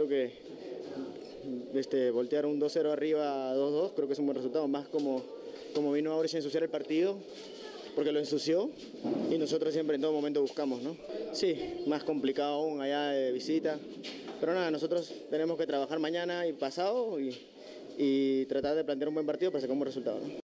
creo que mm, este, voltear un 2-0 arriba a 2-2 creo que es un buen resultado, más como, como vino ahora a ensuciar el partido, porque lo ensució y nosotros siempre en todo momento buscamos, ¿no? Sí, más complicado aún allá de visita, pero nada, nosotros tenemos que trabajar mañana y pasado y, y tratar de plantear un buen partido para sacar un buen resultado. ¿no?